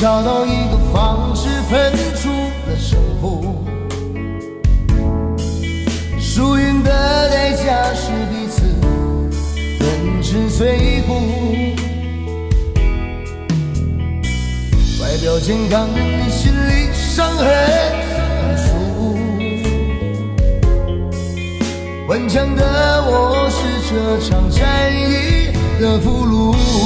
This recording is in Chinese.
找到一个方式分出了胜负输赢的代价是彼此粉身碎骨外表健康的你心里伤痕无数顽强的我是这场战役的俘虏